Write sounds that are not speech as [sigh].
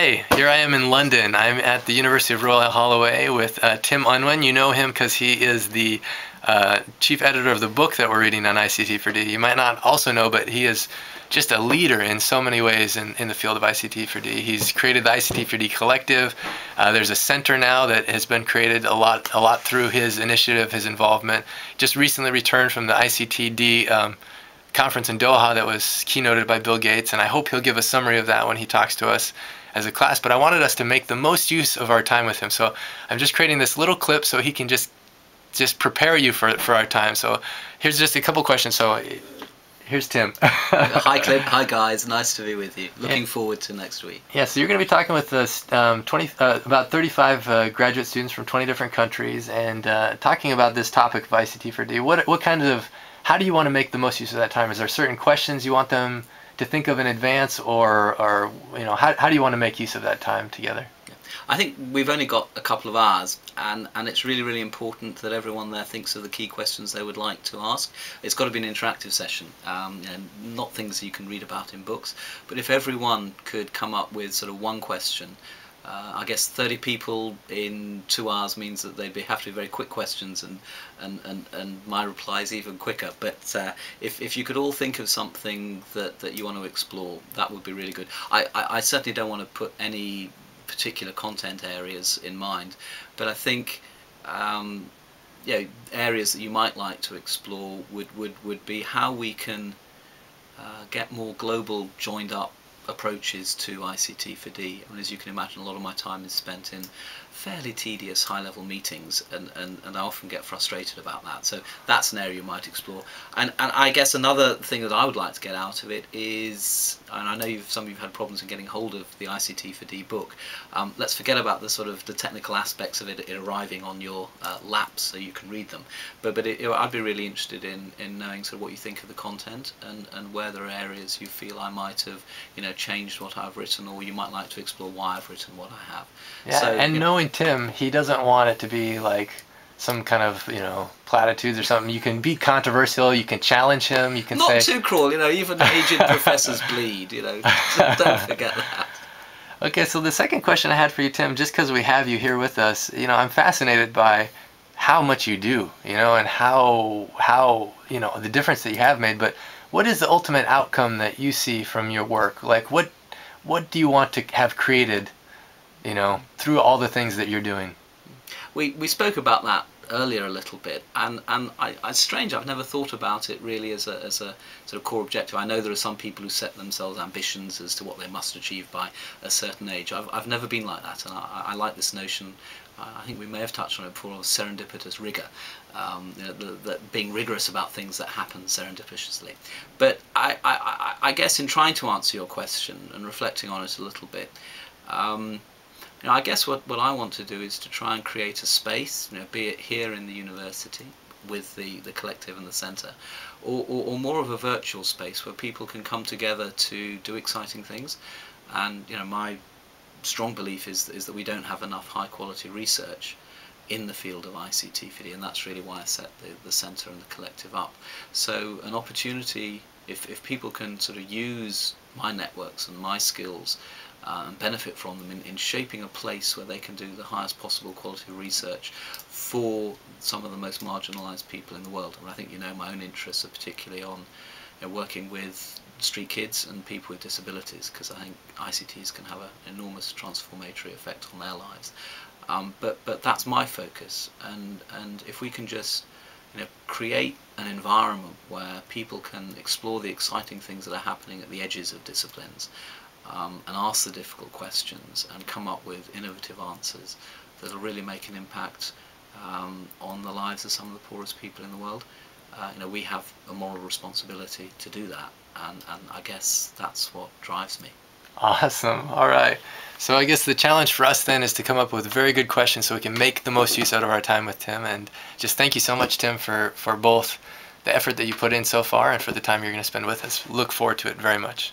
Hey, here I am in London. I'm at the University of Royal Holloway with uh, Tim Unwin. You know him because he is the uh, chief editor of the book that we're reading on ICT4D. You might not also know, but he is just a leader in so many ways in, in the field of ICT4D. He's created the ICT4D Collective. Uh, there's a center now that has been created a lot, a lot through his initiative, his involvement. Just recently returned from the ICTD um, conference in Doha that was keynoted by Bill Gates, and I hope he'll give a summary of that when he talks to us as a class. But I wanted us to make the most use of our time with him, so I'm just creating this little clip so he can just just prepare you for for our time. So here's just a couple questions. So here's Tim. [laughs] Hi Clint. [laughs] Hi guys. Nice to be with you. Looking yeah. forward to next week. Yeah. So you're going to be talking with us um, 20 uh, about 35 uh, graduate students from 20 different countries and uh, talking about this topic of ICT for D. What what kind of how do you want to make the most use of that time? Is there certain questions you want them to think of in advance, or or you know how how do you want to make use of that time together? I think we've only got a couple of hours, and, and it's really, really important that everyone there thinks of the key questions they would like to ask. It's got to be an interactive session, um, know, not things you can read about in books, but if everyone could come up with sort of one question uh, I guess 30 people in two hours means that they'd have to be very quick questions and, and, and, and my replies even quicker. But uh, if, if you could all think of something that, that you want to explore, that would be really good. I, I, I certainly don't want to put any particular content areas in mind, but I think um, you know, areas that you might like to explore would, would, would be how we can uh, get more global joined up approaches to ICT for D. Mean, as you can imagine, a lot of my time is spent in fairly tedious high-level meetings, and, and, and I often get frustrated about that. So that's an area you might explore. And, and I guess another thing that I would like to get out of it is, and I know you've, some of you have had problems in getting hold of the ICT for D book, um, let's forget about the sort of the technical aspects of it, it arriving on your uh, laps so you can read them. But, but it, it, I'd be really interested in, in knowing sort of what you think of the content and, and where there are areas you feel I might have, you know, changed what I've written or you might like to explore why I've written what I have. Yeah, so, and knowing Tim, he doesn't want it to be like some kind of you know platitudes or something. You can be controversial. You can challenge him. You can say. not say, too cruel. You know, even aged [laughs] professors bleed. You know, don't forget that. [laughs] Okay, so the second question I had for you, Tim, just because we have you here with us, you know, I'm fascinated by how much you do, you know, and how how you know the difference that you have made. But what is the ultimate outcome that you see from your work? Like, what what do you want to have created you know, through all the things that you're doing. We, we spoke about that earlier a little bit, and, and I, it's strange, I've never thought about it really as a, as a sort of core objective. I know there are some people who set themselves ambitions as to what they must achieve by a certain age. I've, I've never been like that, and I, I like this notion, I think we may have touched on it before, serendipitous rigour, um, you know, the, the being rigorous about things that happen serendipitously. But I, I, I guess in trying to answer your question and reflecting on it a little bit, um, you know, I guess what, what I want to do is to try and create a space, you know, be it here in the university with the, the collective and the centre, or, or, or, more of a virtual space where people can come together to do exciting things. And you know, my strong belief is, is that we don't have enough high quality research in the field of ICT4D, and that's really why I set the, the centre and the collective up. So an opportunity, if, if people can sort of use my networks and my skills uh, and benefit from them in, in shaping a place where they can do the highest possible quality research for some of the most marginalised people in the world. And I think you know my own interests are particularly on you know, working with street kids and people with disabilities because I think ICTs can have an enormous transformatory effect on their lives. Um, but but that's my focus, and and if we can just you know create an environment where people can explore the exciting things that are happening at the edges of disciplines, um, and ask the difficult questions and come up with innovative answers that will really make an impact um, on the lives of some of the poorest people in the world. Uh, you know, we have a moral responsibility to do that, and, and I guess that's what drives me. Awesome. All right. So I guess the challenge for us then is to come up with very good questions so we can make the most use out of our time with Tim. And just thank you so much, Tim, for, for both the effort that you put in so far and for the time you're going to spend with us. Look forward to it very much.